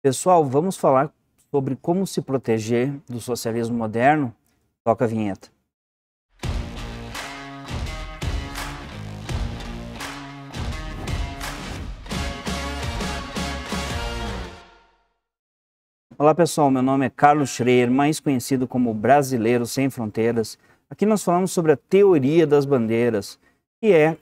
Pessoal, vamos falar sobre como se proteger do socialismo moderno? Toca a vinheta. Olá pessoal, meu nome é Carlos Schreier, mais conhecido como Brasileiro Sem Fronteiras. Aqui nós falamos sobre a teoria das bandeiras, que é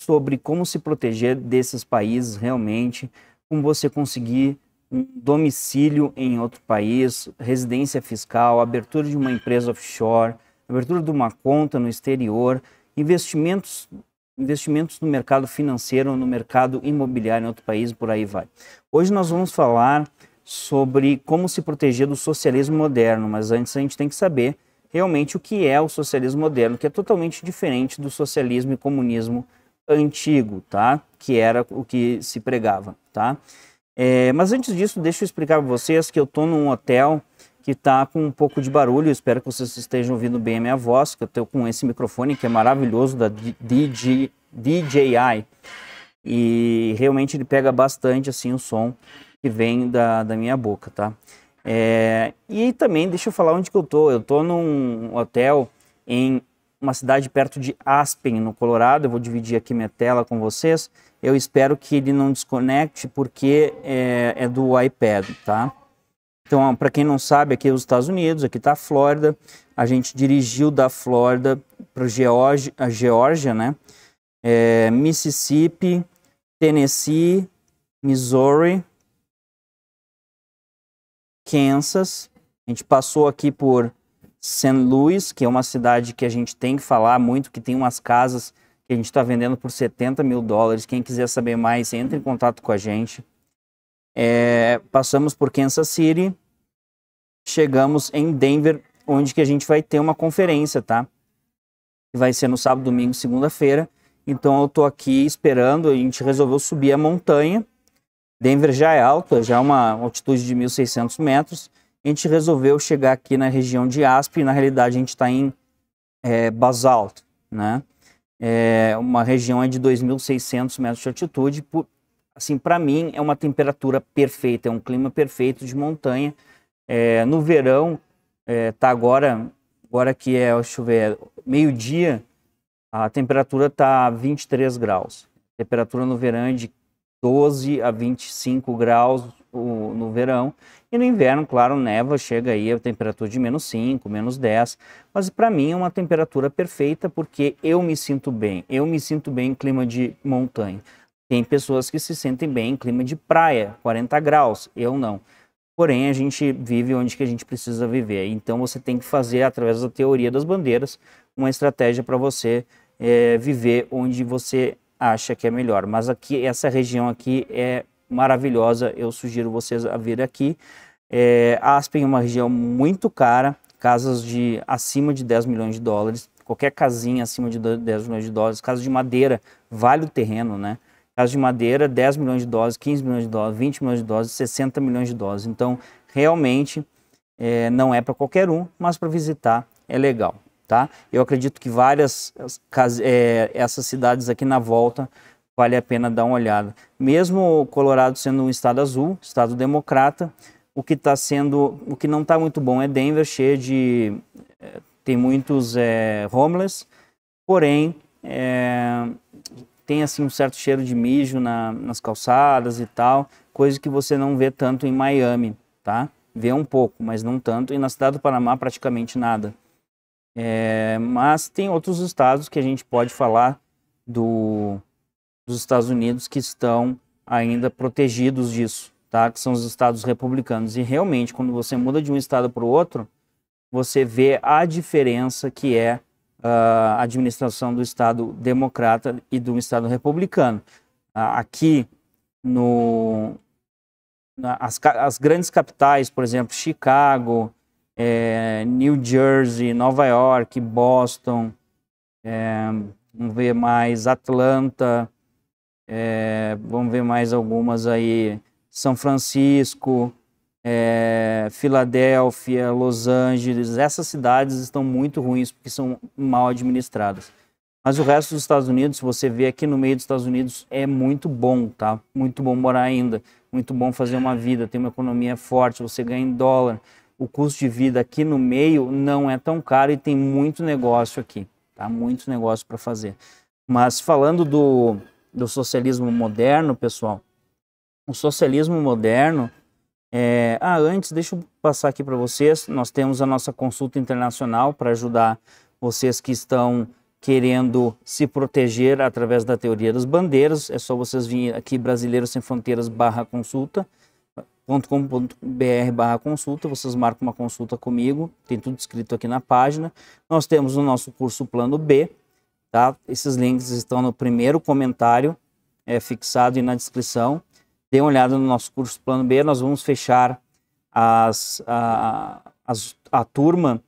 sobre como se proteger desses países realmente, como você conseguir um domicílio em outro país, residência fiscal, abertura de uma empresa offshore, abertura de uma conta no exterior, investimentos investimentos no mercado financeiro, no mercado imobiliário em outro país, por aí vai. Hoje nós vamos falar sobre como se proteger do socialismo moderno, mas antes a gente tem que saber realmente o que é o socialismo moderno, que é totalmente diferente do socialismo e comunismo antigo, tá? Que era o que se pregava, tá? É, mas antes disso, deixa eu explicar para vocês que eu estou num hotel que está com um pouco de barulho. Espero que vocês estejam ouvindo bem a minha voz, que eu estou com esse microfone que é maravilhoso da DJ, DJI e realmente ele pega bastante assim o som que vem da, da minha boca, tá? É, e também, deixa eu falar onde que eu tô. Eu tô num hotel em uma cidade perto de Aspen, no Colorado. Eu vou dividir aqui minha tela com vocês. Eu espero que ele não desconecte porque é, é do iPad, tá? Então, para quem não sabe, aqui é os Estados Unidos, aqui está a Flórida. A gente dirigiu da Flórida para a Geórgia, né? É, Mississippi, Tennessee, Missouri, Kansas. A gente passou aqui por St. Louis, que é uma cidade que a gente tem que falar muito, que tem umas casas que a gente está vendendo por 70 mil dólares. Quem quiser saber mais, entre em contato com a gente. É, passamos por Kansas City, chegamos em Denver, onde que a gente vai ter uma conferência, tá? Vai ser no sábado, domingo, segunda-feira. Então eu tô aqui esperando, a gente resolveu subir a montanha Denver já é alta, já é uma altitude de 1.600 metros. A gente resolveu chegar aqui na região de Asp, e na realidade a gente está em é, basalto, né? É uma região de 2.600 metros de altitude. Por, assim, para mim é uma temperatura perfeita, é um clima perfeito de montanha. É, no verão, é, tá agora, agora que é, deixa eu ver, meio-dia, a temperatura tá 23 graus. Temperatura no verão é de 12 a 25 graus no verão. E no inverno, claro, neva, chega aí a temperatura de menos 5, menos 10. Mas para mim é uma temperatura perfeita porque eu me sinto bem. Eu me sinto bem em clima de montanha. Tem pessoas que se sentem bem em clima de praia, 40 graus. Eu não. Porém, a gente vive onde que a gente precisa viver. Então, você tem que fazer, através da teoria das bandeiras, uma estratégia para você é, viver onde você acha que é melhor. Mas aqui, essa região aqui é maravilhosa, eu sugiro vocês a vir aqui. É, Aspen é uma região muito cara, casas de acima de 10 milhões de dólares, qualquer casinha acima de 10 milhões de dólares, casa de madeira, vale o terreno, né? Casa de madeira, 10 milhões de dólares, 15 milhões de dólares, 20 milhões de dólares, 60 milhões de dólares. Então, realmente, é, não é para qualquer um, mas para visitar é legal tá? Eu acredito que várias é, essas cidades aqui na volta vale a pena dar uma olhada. Mesmo Colorado sendo um estado azul, estado democrata, o que está sendo, o que não está muito bom é Denver, cheio de é, tem muitos é, homeless, porém é, tem assim um certo cheiro de mijo na, nas calçadas e tal, coisa que você não vê tanto em Miami, tá? Vê um pouco, mas não tanto. E na cidade do Panamá praticamente nada. É, mas tem outros estados que a gente pode falar do, dos Estados Unidos que estão ainda protegidos disso, tá? que são os estados republicanos. E realmente, quando você muda de um estado para o outro, você vê a diferença que é a administração do estado democrata e do estado republicano. Aqui no as, as grandes capitais, por exemplo, Chicago, é, New Jersey, Nova York, Boston, é, vamos ver mais Atlanta, é, vamos ver mais algumas aí, São Francisco, é, Filadélfia, Los Angeles, essas cidades estão muito ruins porque são mal administradas. Mas o resto dos Estados Unidos, se você vê aqui no meio dos Estados Unidos, é muito bom, tá? Muito bom morar ainda. muito bom fazer uma vida, tem uma economia forte, você ganha em dólar, o custo de vida aqui no meio não é tão caro e tem muito negócio aqui, tá? Muito negócio para fazer. Mas falando do, do socialismo moderno, pessoal, o socialismo moderno é... Ah, antes, deixa eu passar aqui para vocês. Nós temos a nossa consulta internacional para ajudar vocês que estão querendo se proteger através da teoria das bandeiras. É só vocês virem aqui brasileiros sem fronteiras barra consulta .com.br barra consulta, vocês marcam uma consulta comigo, tem tudo escrito aqui na página. Nós temos o nosso curso Plano B, tá? Esses links estão no primeiro comentário, é fixado e na descrição. Dê uma olhada no nosso curso Plano B, nós vamos fechar as, a, as, a turma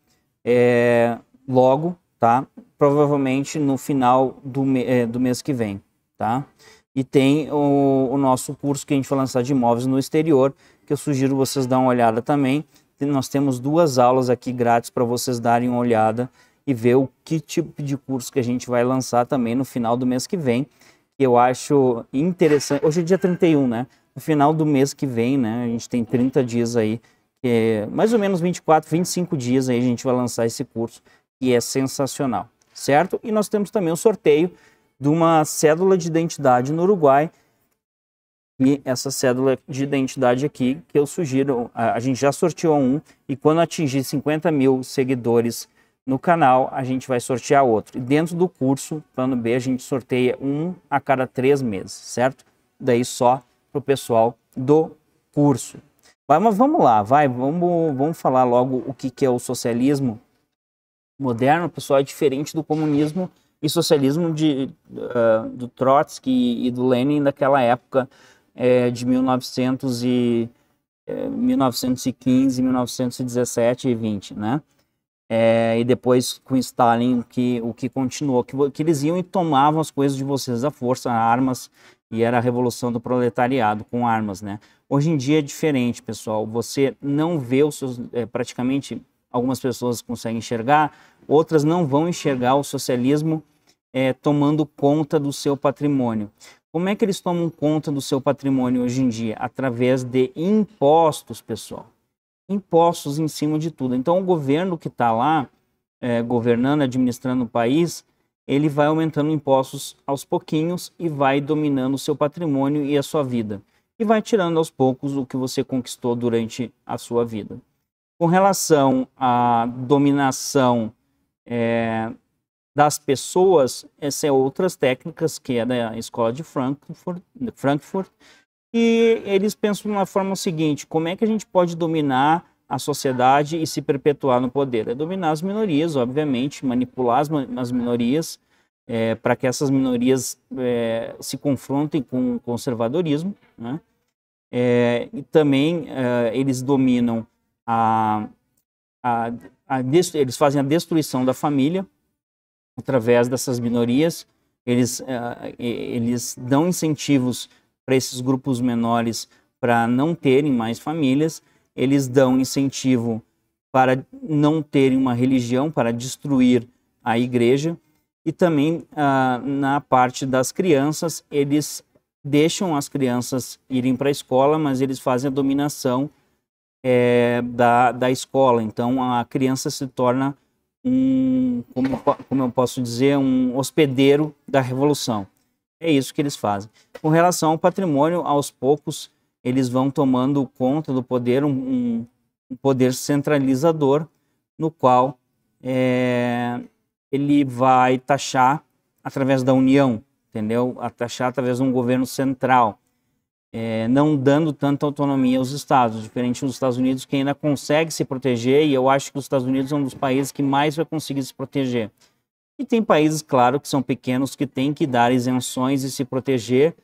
é, logo, tá? Provavelmente no final do, é, do mês que vem, tá? E tem o, o, nosso curso que a gente vai lançar de imóveis no exterior, que eu sugiro vocês dar uma olhada também. Nós temos duas aulas aqui grátis para vocês darem uma olhada e ver o que tipo de curso que a gente vai lançar também no final do mês que vem, que eu acho interessante. Hoje é dia 31, né? No final do mês que vem, né? A gente tem 30 dias aí, é mais ou menos 24, 25 dias aí a gente vai lançar esse curso, que é sensacional, certo? E nós temos também o sorteio de uma cédula de identidade no Uruguai. E essa cédula de identidade aqui, que eu sugiro, a gente já sorteou um, e quando atingir 50 mil seguidores no canal, a gente vai sortear outro. E dentro do curso, plano B, a gente sorteia um a cada três meses, certo? Daí só para o pessoal do curso. Mas vamos lá, vai, vamos, vamos falar logo o que, que é o socialismo moderno, pessoal, é diferente do comunismo e socialismo de, uh, do Trotsky e do Lenin daquela época é, de 1900 e, é, 1915, 1917 e 20, né? É, e depois com Stalin que o que continuou que, que eles iam e tomavam as coisas de vocês à força, armas e era a revolução do proletariado com armas, né? Hoje em dia é diferente, pessoal. Você não vê os seus, é, praticamente algumas pessoas conseguem enxergar, outras não vão enxergar o socialismo é, tomando conta do seu patrimônio. Como é que eles tomam conta do seu patrimônio hoje em dia? Através de impostos, pessoal. Impostos em cima de tudo. Então, o governo que está lá, é, governando, administrando o país, ele vai aumentando impostos aos pouquinhos e vai dominando o seu patrimônio e a sua vida. E vai tirando aos poucos o que você conquistou durante a sua vida. Com relação à dominação é, das pessoas, essas é outras técnicas que é da escola de Frankfurt, Frankfurt, e eles pensam de uma forma seguinte: como é que a gente pode dominar a sociedade e se perpetuar no poder? É dominar as minorias, obviamente, manipular as, as minorias é, para que essas minorias é, se confrontem com o conservadorismo, né? É, e também é, eles dominam a, a, a eles fazem a destruição da família, através dessas minorias, eles, uh, eles dão incentivos para esses grupos menores para não terem mais famílias, eles dão incentivo para não terem uma religião, para destruir a igreja, e também uh, na parte das crianças, eles deixam as crianças irem para a escola, mas eles fazem a dominação é, da, da escola. Então a criança se torna um, como, como eu posso dizer, um hospedeiro da revolução. É isso que eles fazem. Com relação ao patrimônio, aos poucos eles vão tomando conta do poder, um, um poder centralizador, no qual é, ele vai taxar através da União, entendeu? A taxar através de um governo central é, não dando tanta autonomia aos estados, diferente dos Estados Unidos, que ainda consegue se proteger, e eu acho que os Estados Unidos é um dos países que mais vai conseguir se proteger. E tem países, claro, que são pequenos, que têm que dar isenções e se proteger,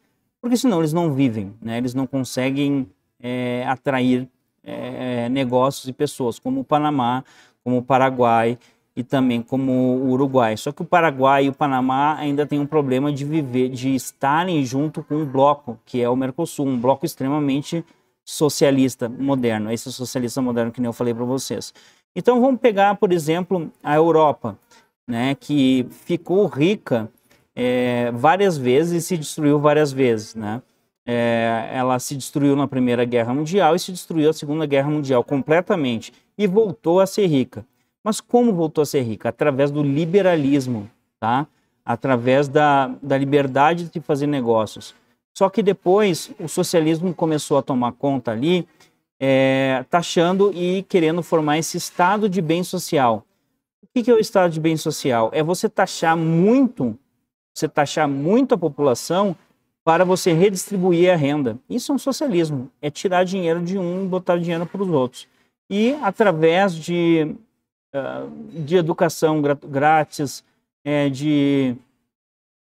porque senão eles não vivem, né? eles não conseguem é, atrair é, negócios e pessoas, como o Panamá, como o Paraguai, e também como o Uruguai. Só que o Paraguai e o Panamá ainda têm um problema de viver, de estarem junto com um bloco, que é o Mercosul, um bloco extremamente socialista moderno, esse socialista moderno que nem eu falei para vocês. Então vamos pegar, por exemplo, a Europa, né, que ficou rica é, várias vezes e se destruiu várias vezes, né? é, ela se destruiu na Primeira Guerra Mundial e se destruiu na Segunda Guerra Mundial completamente e voltou a ser rica. Mas como voltou a ser rica? Através do liberalismo, tá? Através da, da liberdade de fazer negócios. Só que depois o socialismo começou a tomar conta ali, é, taxando e querendo formar esse estado de bem social. O que é o estado de bem social? É você taxar muito, você taxar muito a população para você redistribuir a renda. Isso é um socialismo, é tirar dinheiro de um e botar dinheiro para os outros. E através de, uh, de educação grátis, é, de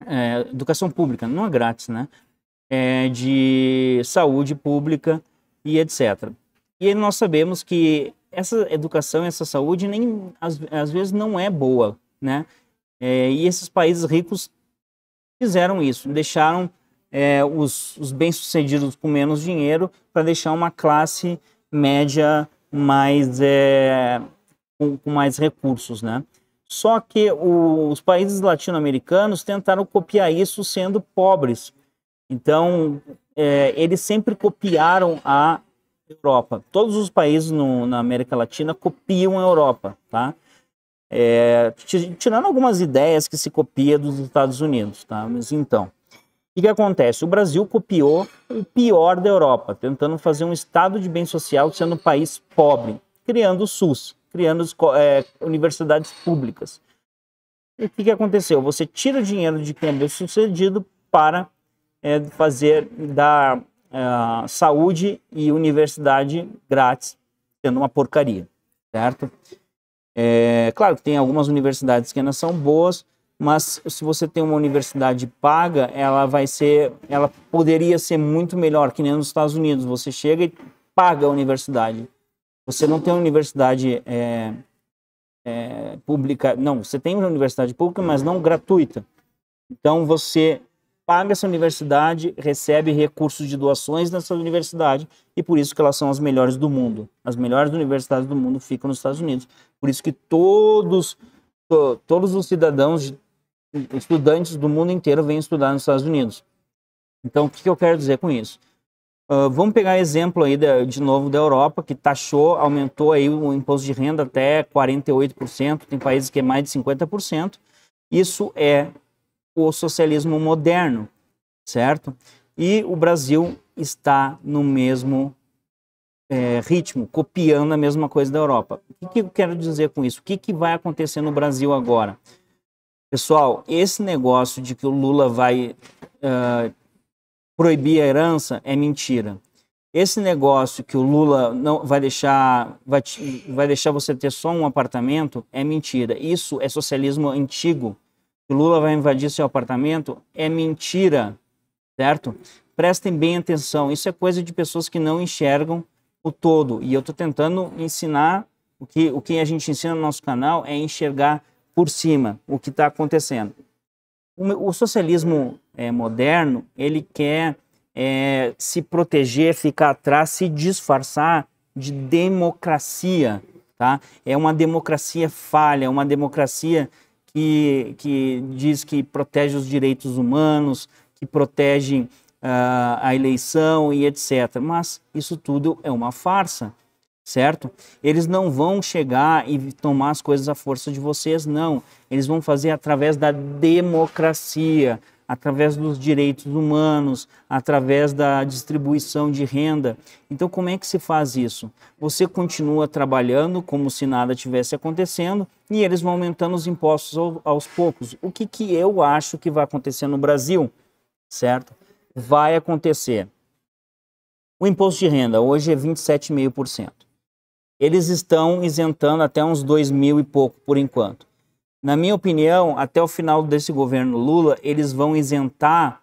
é, educação pública, não é grátis, né? É, de saúde pública e etc. E nós sabemos que essa educação, essa saúde, nem às, às vezes não é boa, né? É, e esses países ricos fizeram isso, deixaram é, os, os bem-sucedidos com menos dinheiro para deixar uma classe média mais é, com, com, mais recursos, né? Só que o, os países latino-americanos tentaram copiar isso sendo pobres. Então, é, eles sempre copiaram a Europa. Todos os países no, na América Latina copiam a Europa, tá? É, tirando algumas ideias que se copia dos Estados Unidos, tá? Mas então, o que acontece? O Brasil copiou o pior da Europa, tentando fazer um estado de bem social sendo um país pobre, criando o SUS, criando é, universidades públicas. E o que, que aconteceu? Você tira o dinheiro de quem é bem sucedido para é, fazer da é, saúde e universidade grátis, sendo uma porcaria, certo? É, claro que tem algumas universidades que ainda são boas, mas se você tem uma universidade paga, ela vai ser, ela poderia ser muito melhor, que nem nos Estados Unidos. Você chega e paga a universidade. Você não tem uma universidade é, é, pública, não, você tem uma universidade pública, mas não gratuita. Então você paga essa universidade, recebe recursos de doações nessa universidade e por isso que elas são as melhores do mundo. As melhores universidades do mundo ficam nos Estados Unidos. Por isso que todos todos os cidadãos estudantes do mundo inteiro vêm estudar nos Estados Unidos. Então, o que, eu quero dizer com isso? Uh, vamos pegar exemplo aí de, de, novo da Europa, que taxou, aumentou aí o imposto de renda até 48%, tem países que é mais de 50%. Isso é o socialismo moderno, certo? E o Brasil está no mesmo é, ritmo, copiando a mesma coisa da Europa. O que, que eu quero dizer com isso? O que, que vai acontecer no Brasil agora? Pessoal, esse negócio de que o Lula vai uh, proibir a herança é mentira. Esse negócio que o Lula não vai deixar vai, vai deixar você ter só um apartamento é mentira. Isso é socialismo antigo. Que Lula vai invadir seu apartamento é mentira, certo? Prestem bem atenção. Isso é coisa de pessoas que não enxergam o todo. E eu estou tentando ensinar o que o que a gente ensina no nosso canal é enxergar por cima o que está acontecendo. O, o socialismo é, moderno ele quer é, se proteger, ficar atrás, se disfarçar de democracia, tá? É uma democracia falha, uma democracia que, que diz que protege os direitos humanos, que protege uh, a eleição e etc. Mas isso tudo é uma farsa certo? Eles não vão chegar e tomar as coisas à força de vocês, não. Eles vão fazer através da democracia, através dos direitos humanos, através da distribuição de renda. Então, como é que se faz isso? Você continua trabalhando como se nada tivesse acontecendo e eles vão aumentando os impostos aos poucos. O que, que eu acho que vai acontecer no Brasil, certo? Vai acontecer. O imposto de renda hoje é 27,5% eles estão isentando até uns dois mil e pouco por enquanto. Na minha opinião, até o final desse governo Lula, eles vão isentar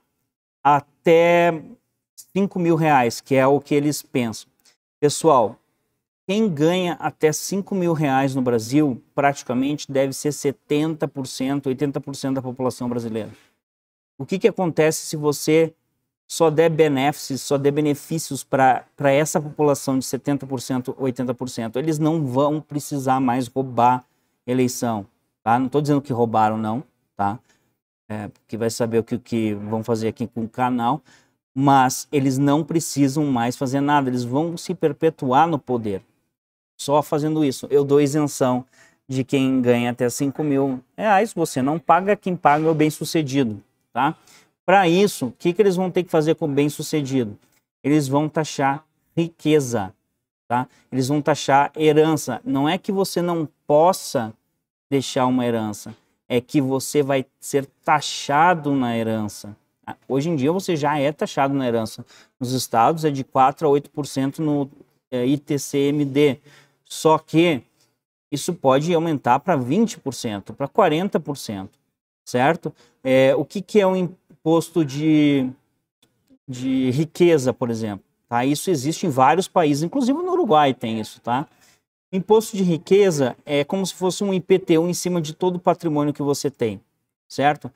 até 5 mil reais, que é o que eles pensam. Pessoal, quem ganha até 5 mil reais no Brasil, praticamente deve ser 70%, 80% da população brasileira. O que, que acontece se você só der benefícios, só der benefícios para essa população de 70%, 80%, eles não vão precisar mais roubar eleição, tá? Não estou dizendo que roubaram, não, tá? É, porque vai saber o que, que vão fazer aqui com o canal, mas eles não precisam mais fazer nada, eles vão se perpetuar no poder. Só fazendo isso. Eu dou isenção de quem ganha até 5 mil reais, você não paga, quem paga é o bem-sucedido, tá? Para isso, o que, que eles vão ter que fazer com o bem-sucedido? Eles vão taxar riqueza, tá? Eles vão taxar herança. Não é que você não possa deixar uma herança, é que você vai ser taxado na herança. Hoje em dia você já é taxado na herança. Nos estados é de 4 a 8% no é, ITCMD. Só que isso pode aumentar para 20%, para 40%, certo? É, o que, que é um imposto de, de riqueza, por exemplo? Tá? Isso existe em vários países, inclusive no Uruguai tem isso, tá? Imposto de riqueza é como se fosse um IPTU em cima de todo o patrimônio que você tem, certo?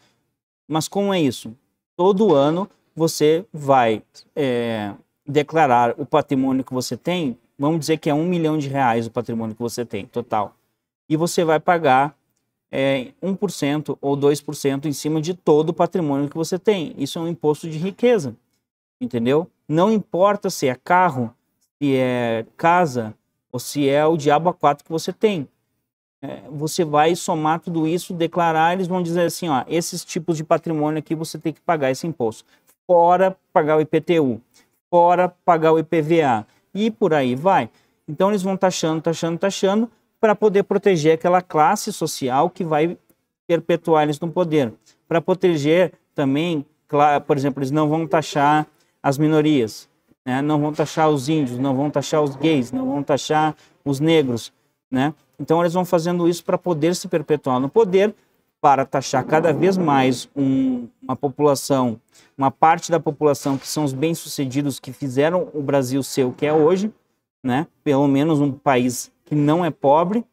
Mas como é isso? todo ano você vai é, declarar o patrimônio que você tem, vamos dizer que é um milhão de reais o patrimônio que você tem, total. E você vai pagar é, 1% ou 2% em cima de todo o patrimônio que você tem. Isso é um imposto de riqueza, entendeu? Não importa se é carro, se é casa ou se é o diabo a quatro que você tem é, você vai somar tudo isso, declarar, eles vão dizer assim, ó, esses tipos de patrimônio aqui você tem que pagar esse imposto. Fora pagar o IPTU, fora pagar o IPVA e por aí vai. Então eles vão taxando, taxando, taxando para poder proteger aquela classe social que vai perpetuar eles no poder. Para proteger também, por exemplo, eles não vão taxar as minorias, né? não vão taxar os índios, não vão taxar os gays, não vão taxar os negros, né? Então eles vão fazendo isso para poder se perpetuar no poder, para taxar cada vez mais um, uma população, uma parte da população que são os bem-sucedidos que fizeram o Brasil ser o que é hoje, né? Pelo menos um país que não é pobre,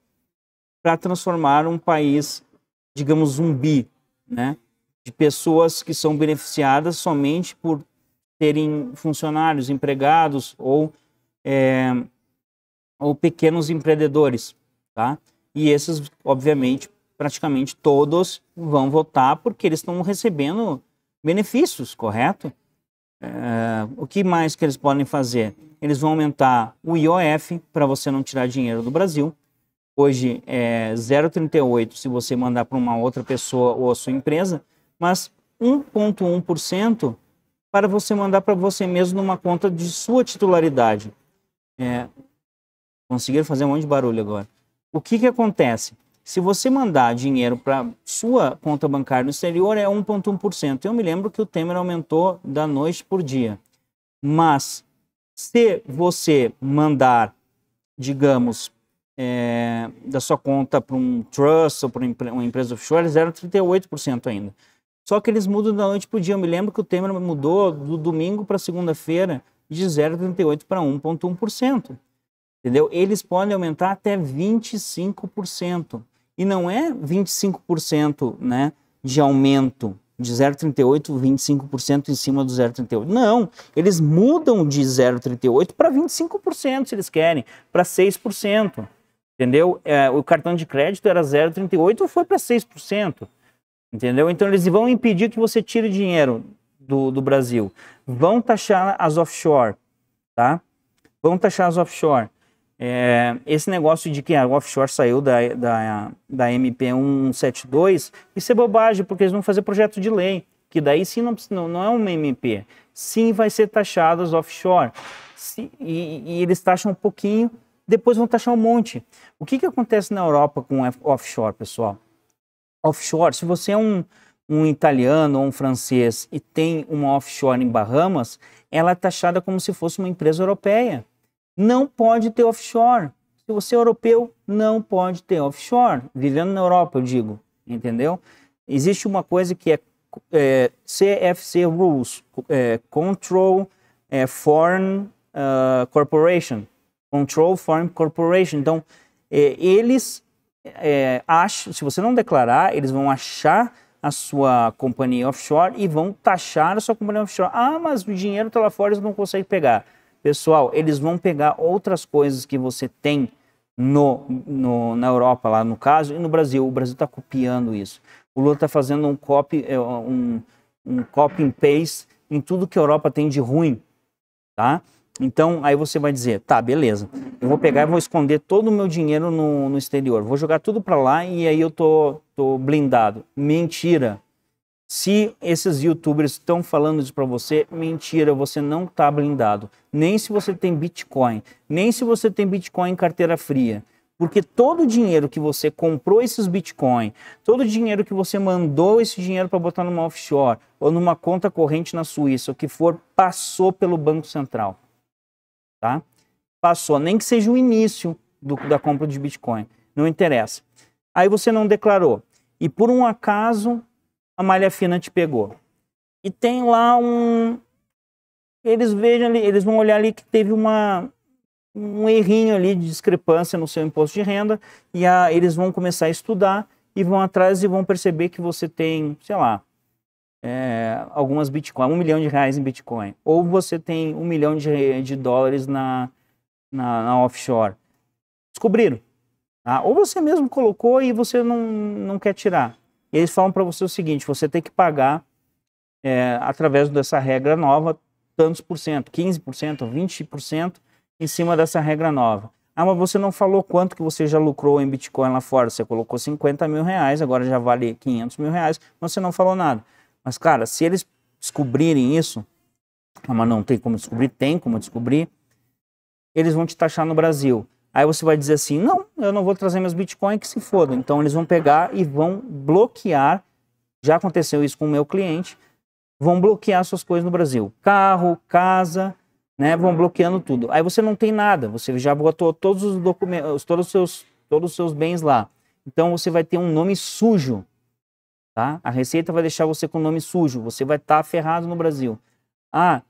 para transformar um país, digamos, zumbi, né? De pessoas que são beneficiadas somente por terem funcionários, empregados ou é, ou pequenos empreendedores, tá? E esses, obviamente, praticamente todos vão votar porque eles estão recebendo benefícios, correto? É, o que mais que eles podem fazer? Eles vão aumentar o IOF para você não tirar dinheiro do Brasil. Hoje é 0,38 se você mandar para uma outra pessoa ou a sua empresa, mas 1,1% para você mandar para você mesmo numa conta de sua titularidade. É, Conseguiram fazer um monte de barulho agora. O que, que acontece? Se você mandar dinheiro para sua conta bancária no exterior, é 1,1%. Eu me lembro que o Temer aumentou da noite por dia. Mas, se você mandar, digamos, é, da sua conta para um trust ou para uma empresa offshore, é 0,38% ainda. Só que eles mudam da noite para o dia. Eu me lembro que o Temer mudou do domingo para segunda-feira de 0,38% para 1,1% entendeu? Eles podem aumentar até 25%. E não é 25% né, de aumento de 0,38, 25% em cima do 0,38. Não, eles mudam de 0,38 para 25% se eles querem, para 6%. Entendeu? É, o cartão de crédito era 0,38 foi para 6%. Entendeu? Então eles vão impedir que você tire dinheiro do, do Brasil. Vão taxar as offshore, tá? Vão taxar as offshore. É, esse negócio de que a offshore saiu da, da, da MP 172, isso é bobagem, porque eles vão fazer projeto de lei, que daí sim não, não é uma MP, sim vai ser taxadas offshore. e, e, eles taxam um pouquinho, depois vão taxar um monte. O que, que acontece na Europa com offshore, pessoal? Offshore, se você é um, um italiano ou um francês e tem uma offshore em Bahamas, ela é taxada como se fosse uma empresa europeia não pode ter offshore. Se você é europeu, não pode ter offshore. Vivendo na Europa, eu digo, entendeu? Existe uma coisa que é, é CFC Rules, é, Control é, Foreign uh, Corporation. Control Foreign Corporation. Então, é, eles é, se você não declarar, eles vão achar a sua companhia offshore e vão taxar a sua companhia offshore. Ah, mas o dinheiro está lá fora, eles não conseguem pegar. Pessoal, eles vão pegar outras coisas que você tem no, no, na Europa, lá no caso, e no Brasil. O Brasil está copiando isso. O Lula está fazendo um copy, é, um, um copy and paste em tudo que a Europa tem de ruim, tá? Então, aí você vai dizer, tá, beleza, eu vou pegar e vou esconder todo o meu dinheiro no, no exterior, vou jogar tudo para lá e aí eu tô, tô blindado. Mentira. Se esses youtubers estão falando isso para você, mentira, você não tá blindado. Nem se você tem Bitcoin, nem se você tem Bitcoin em carteira fria. Porque todo o dinheiro que você comprou esses Bitcoin, todo o dinheiro que você mandou esse dinheiro para botar numa offshore ou numa conta corrente na Suíça, o que for, passou pelo Banco Central tá? Passou, nem que seja o início do, da compra de Bitcoin, não interessa. Aí você não declarou e por um acaso a malha fina te pegou. E tem lá um eles vejam ali, eles vão olhar ali que teve uma um errinho ali de discrepância no seu imposto de renda e a, eles vão começar a estudar e vão atrás e vão perceber que você tem, sei lá, é, algumas Bitcoin, um milhão de reais em Bitcoin, ou você tem um milhão de, de dólares na, na, na offshore. Descobriram. Tá? Ou você mesmo colocou e você não, não quer tirar. E eles falam para você o seguinte: você tem que pagar, é, através dessa regra nova, tantos por cento, 15%, 20% em cima dessa regra nova. Ah, mas você não falou quanto que você já lucrou em Bitcoin lá fora. Você colocou 50 mil reais, agora já vale 500 mil reais, mas você não falou nada. Mas, cara, se eles descobrirem isso, ah, mas não tem como descobrir, tem como descobrir, eles vão te taxar no Brasil. Aí você vai dizer assim: não, eu não vou trazer meus bitcoins, que se foda. Então eles vão pegar e vão bloquear. Já aconteceu isso com o meu cliente. Vão bloquear suas coisas no Brasil: carro, casa, né? Vão bloqueando tudo. Aí você não tem nada. Você já botou todos os documentos, todos os seus, todos os seus bens lá. Então você vai ter um nome sujo Tá? A Receita vai deixar você com o nome sujo, você vai estar tá ferrado no Brasil. Ah,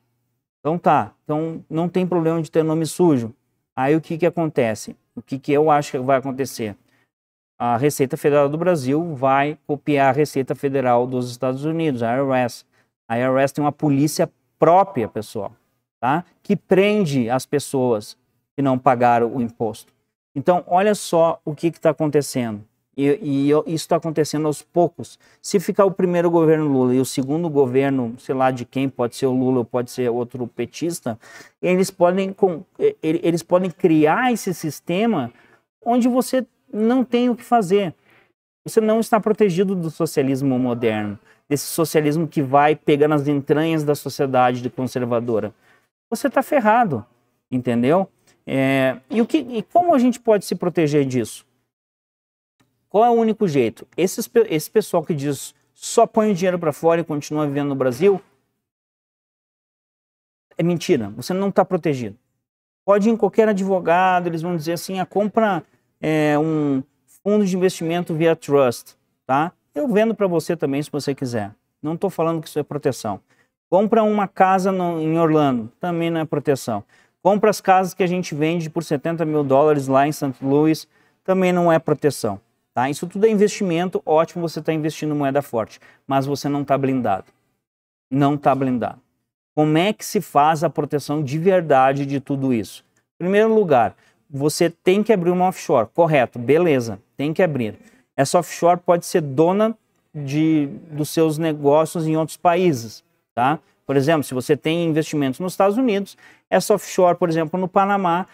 então tá, então não tem problema de ter nome sujo. Aí o que, que acontece? O que, que eu acho que vai acontecer? A Receita Federal do Brasil vai copiar a Receita Federal dos Estados Unidos, a IRS. A IRS tem uma polícia própria, pessoal, tá? que prende as pessoas que não pagaram o imposto. Então, olha só o que está acontecendo. E, e, isso está acontecendo aos poucos. Se ficar o primeiro governo Lula e o segundo governo, sei lá de quem, pode ser o Lula ou pode ser outro petista, eles podem, eles podem criar esse sistema onde você não tem o que fazer. Você não está protegido do socialismo moderno, desse socialismo que vai pegar nas entranhas da sociedade conservadora. Você está ferrado, entendeu? É, e, o que, e como a gente pode se proteger disso? Qual é o único jeito? Esses, esse pessoal que diz só põe o dinheiro para fora e continua vivendo no Brasil, é mentira. Você não está protegido. Pode ir em qualquer advogado, eles vão dizer assim, a ah, compra é, um fundo de investimento via trust, tá? Eu vendo para você também se você quiser. Não estou falando que isso é proteção. Compra uma casa no, em Orlando, também não é proteção. Compra as casas que a gente vende por 70 mil dólares lá em St. Louis, também não é proteção. Tá? Isso tudo é investimento, ótimo você está investindo moeda forte, mas você não está blindado. Não está blindado. Como é que se faz a proteção de verdade de tudo isso? Em primeiro lugar, você tem que abrir uma offshore, correto, beleza, tem que abrir. Essa offshore pode ser dona de, dos seus negócios em outros países, tá? Por exemplo, se você tem investimentos nos Estados Unidos, essa offshore, por exemplo, no Panamá,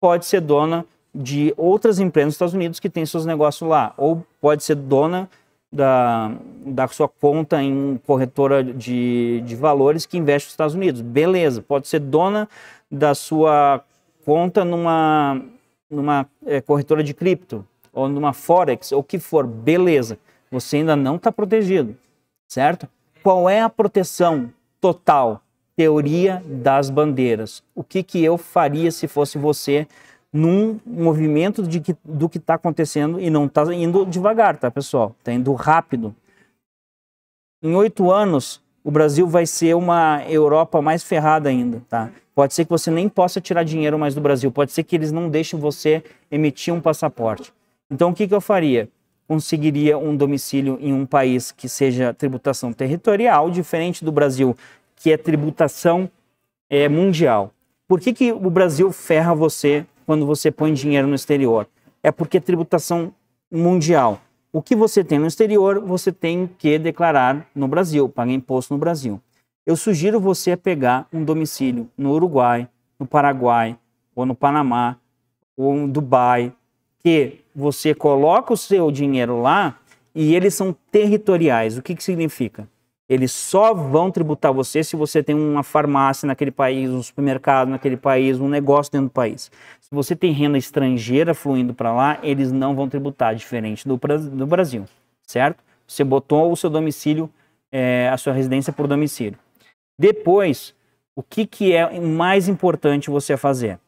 pode ser dona de outras empresas nos Estados Unidos que têm seus negócios lá, ou pode ser dona da, da sua conta em corretora de, de valores que investe nos Estados Unidos. Beleza, pode ser dona da sua conta numa, numa é, corretora de cripto, ou numa Forex, ou o que for. Beleza, você ainda não está protegido, certo? Qual é a proteção total? Teoria das bandeiras. O que, que eu faria se fosse você? Num movimento de que, do que está acontecendo e não está indo devagar, tá, pessoal? Está indo rápido. Em oito anos, o Brasil vai ser uma Europa mais ferrada ainda, tá? Pode ser que você nem possa tirar dinheiro mais do Brasil, pode ser que eles não deixem você emitir um passaporte. Então, o que, que eu faria? Conseguiria um domicílio em um país que seja tributação territorial, diferente do Brasil, que é tributação é, mundial. Por que, que o Brasil ferra você quando você põe dinheiro no exterior? É porque é tributação mundial. O que você tem no exterior, você tem que declarar no Brasil, pagar imposto no Brasil. eu sugiro você pegar um domicílio no Uruguai, no Paraguai, ou no Panamá, ou em Dubai, que você coloca o seu dinheiro lá e eles são territoriais. O que, que significa? Eles só vão tributar você se você tem uma farmácia naquele país, um supermercado naquele país, um negócio dentro do país. Se você tem renda estrangeira fluindo para lá, eles não vão tributar, diferente do, do Brasil, certo? Você botou o seu domicílio, é, a sua residência por domicílio. Depois, o que, que é mais importante você fazer?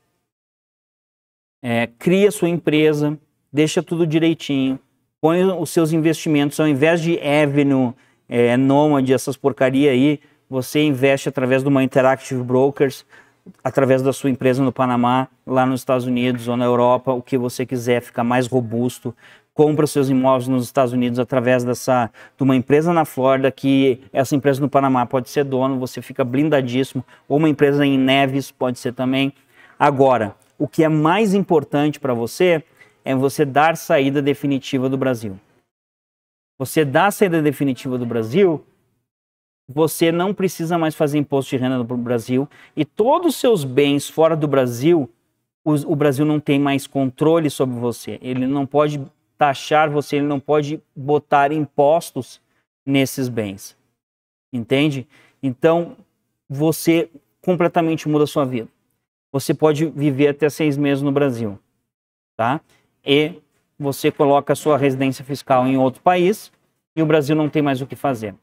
É, cria sua empresa, deixa tudo direitinho, põe os seus investimentos, ao invés de Avenue, é, Nomad, essas porcaria aí, você investe através de uma Interactive Brokers, através da sua empresa no Panamá, lá nos Estados Unidos ou na Europa, o que você quiser, ficar mais robusto. Compra seus imóveis nos Estados Unidos através dessa de uma empresa na Flórida que essa empresa no Panamá pode ser dono, você fica blindadíssimo, ou uma empresa em Neves pode ser também. Agora, o que é mais importante para você é você dar saída definitiva do Brasil. Você dá a saída definitiva do Brasil, você não precisa mais fazer imposto de renda no Brasil e todos os seus bens fora do Brasil, o, o Brasil não tem mais controle sobre você. Ele não pode taxar você, ele não pode botar impostos nesses bens. Entende? Então, você completamente muda a sua vida. Você pode viver até seis meses no Brasil, tá? E você coloca a sua residência fiscal em outro país e o Brasil não tem mais o que fazer.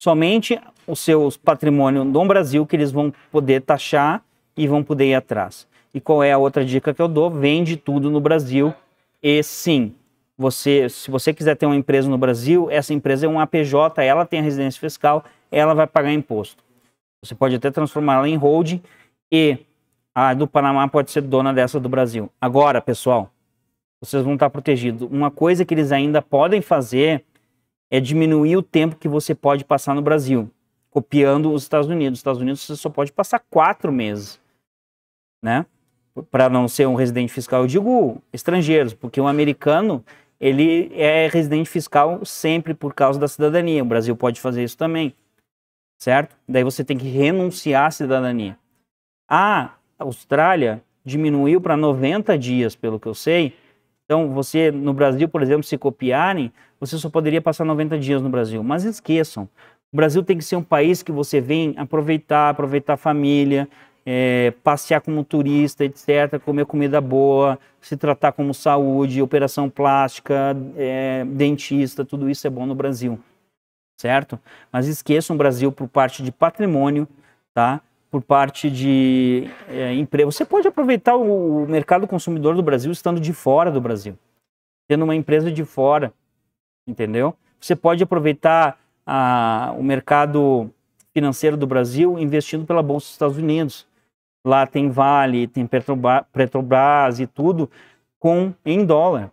Somente os seus patrimônios no Brasil que eles vão poder taxar e vão poder ir atrás. E qual é a outra dica que eu dou? Vende tudo no Brasil e sim, você, se você quiser ter uma empresa no Brasil, essa empresa é um APJ, ela tem a residência fiscal, ela vai pagar imposto. Você pode até transformá-la em holding e a do Panamá pode ser dona dessa do Brasil. Agora, pessoal, vocês vão estar protegidos. Uma coisa que eles ainda podem fazer é diminuir o tempo que você pode passar no Brasil, copiando os Estados Unidos. Os Estados Unidos você só pode passar quatro meses, né? Para não ser um residente fiscal, eu digo estrangeiros, porque um americano ele é residente fiscal sempre por causa da cidadania. O Brasil pode fazer isso também, certo? Daí você tem que renunciar à cidadania. A Austrália diminuiu para 90 dias, pelo que eu sei, então, você no Brasil, por exemplo, se copiarem, você só poderia passar 90 dias no Brasil. Mas esqueçam, o Brasil tem que ser um país que você vem aproveitar, aproveitar a família, é, passear como turista, etc., comer comida boa, se tratar como saúde, operação plástica, é, dentista, tudo isso é bom no Brasil, certo? Mas esqueçam o Brasil por parte de patrimônio, tá? Por parte de é, emprego. Você pode aproveitar o, o mercado consumidor do Brasil estando de fora do Brasil, tendo uma empresa de fora, entendeu? Você pode aproveitar a, o mercado financeiro do Brasil investindo pela Bolsa dos Estados Unidos. Lá tem Vale, tem Petrobras e tudo com em dólar.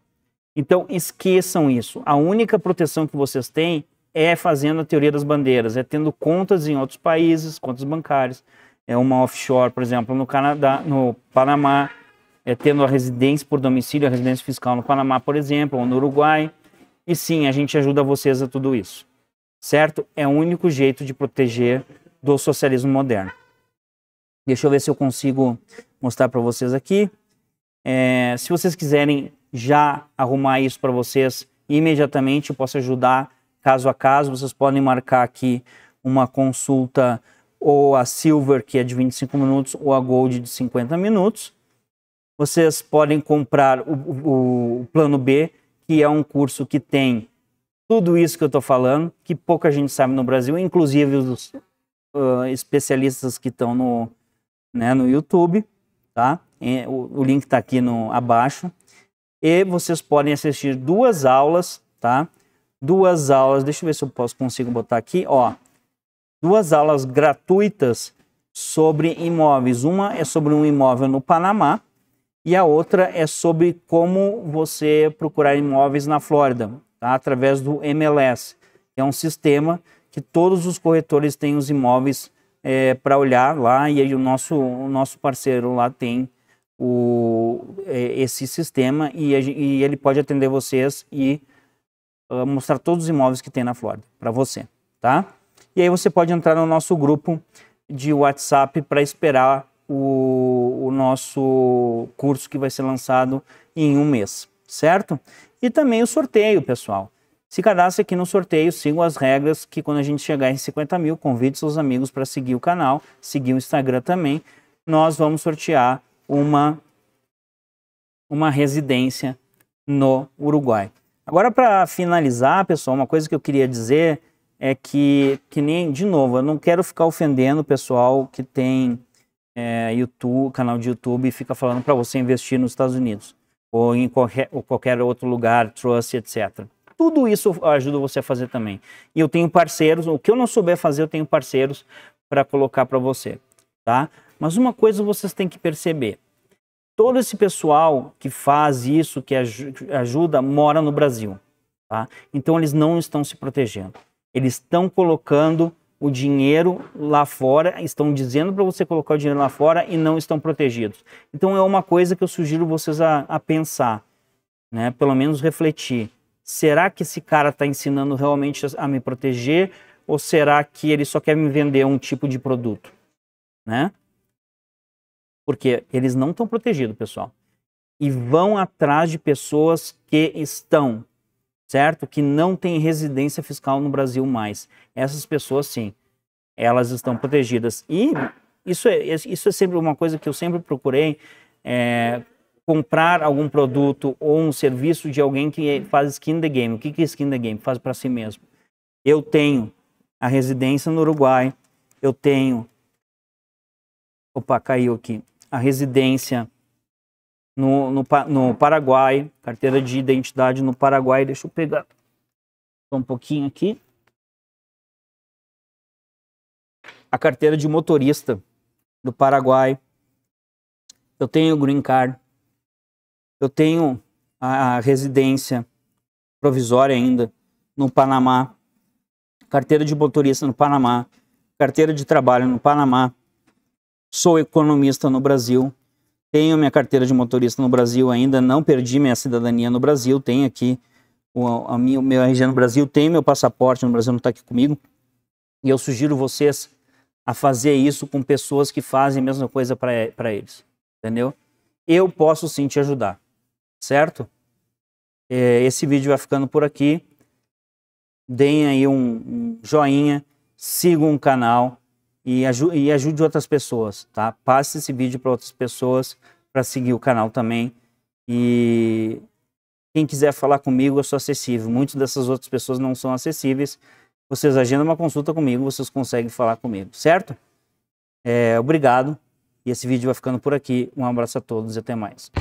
Então esqueçam isso. A única proteção que vocês têm é fazendo a teoria das bandeiras, é tendo contas em outros países, contas bancárias é uma offshore, por exemplo, no Canadá, no Panamá, é, tendo a residência por domicílio, a residência fiscal no Panamá, por exemplo, ou no Uruguai. E sim, a gente ajuda vocês a tudo isso. Certo? É o único jeito de proteger do socialismo moderno. Deixa eu ver se eu consigo mostrar para vocês aqui. É, se vocês quiserem já arrumar isso para vocês imediatamente, eu posso ajudar caso a caso. Vocês podem marcar aqui uma consulta ou a Silver, que é de 25 minutos, ou a Gold de 50 minutos. Vocês podem comprar o, o, o plano B, que é um curso que tem tudo isso que eu estou falando, que pouca gente sabe no Brasil, inclusive os uh, especialistas que estão no, né, no YouTube, tá? O, o link está aqui no, abaixo. E vocês podem assistir duas aulas, tá? Duas aulas, deixa eu ver se eu posso consigo botar aqui, ó duas aulas gratuitas sobre imóveis. Uma é sobre um imóvel no Panamá e a outra é sobre como você procurar imóveis na Flórida, tá? através do MLS, é um sistema que todos os corretores têm os imóveis é, para olhar lá e aí o nosso, o nosso parceiro lá tem o, é, esse sistema e, e, ele pode atender vocês e uh, mostrar todos os imóveis que tem na Flórida para você, tá? E aí você pode entrar no nosso grupo de WhatsApp para esperar o, o nosso curso que vai ser lançado em um mês, certo? E também o sorteio, pessoal. Se cadastre aqui no sorteio, sigam as regras que quando a gente chegar em 50 mil, convide seus amigos para seguir o canal, seguir o Instagram também. Nós vamos sortear uma, uma residência no Uruguai. Agora, para finalizar, pessoal, uma coisa que eu queria dizer é que, que nem, de novo, eu não quero ficar ofendendo o pessoal que tem é, YouTube, canal de YouTube e fica falando para você investir nos Estados Unidos ou em qualquer, ou qualquer outro lugar, trust, etc. Tudo isso ajuda você a fazer também. E eu tenho parceiros, o que eu não souber fazer, eu tenho parceiros para colocar para você, tá? Mas uma coisa vocês têm que perceber. Todo esse pessoal que faz isso, que ajuda, mora no Brasil, tá? Então eles não estão se protegendo. Eles estão colocando o dinheiro lá fora, estão dizendo para você colocar o dinheiro lá fora e não estão protegidos. Então é uma coisa que eu sugiro vocês a, a pensar, né? Pelo menos refletir será que esse cara está ensinando realmente a me proteger ou será que ele só quer me vender um tipo de produto, né? Porque eles não estão protegidos, pessoal. E vão atrás de pessoas que estão, certo? Que não têm residência fiscal no Brasil mais. Essas pessoas, sim, elas estão protegidas. E isso é, isso é sempre uma coisa que eu sempre procurei é, comprar algum produto ou um serviço de alguém que faz skin the game. O que é skin the game? Faz para si mesmo. Eu tenho a residência no Uruguai, eu tenho. Opa, caiu aqui. A residência no, no, no Paraguai, carteira de identidade no Paraguai. Deixa eu pegar um pouquinho aqui. A carteira de motorista do Paraguai. Eu tenho o green card eu tenho a residência provisória ainda no Panamá, carteira de motorista no Panamá, carteira de trabalho no Panamá, sou economista no Brasil, tenho minha carteira de motorista no Brasil ainda, não perdi minha cidadania no Brasil, tenho aqui o, a minha, o meu RG no Brasil, tenho meu passaporte no Brasil, não está aqui comigo. E eu sugiro vocês a fazer isso com pessoas que fazem a mesma coisa para eles, entendeu? Eu posso sim te ajudar certo? É, esse vídeo vai ficando por aqui. Deem aí um, um joinha, sigam o canal e, e ajude outras pessoas, tá? Passe esse vídeo para outras pessoas para seguir o canal também. E quem quiser falar comigo, eu sou acessível. Muitas dessas outras pessoas não são acessíveis. Vocês agendam uma consulta comigo, vocês conseguem falar comigo, certo? É, obrigado. E esse vídeo vai ficando por aqui. Um abraço a todos e até mais.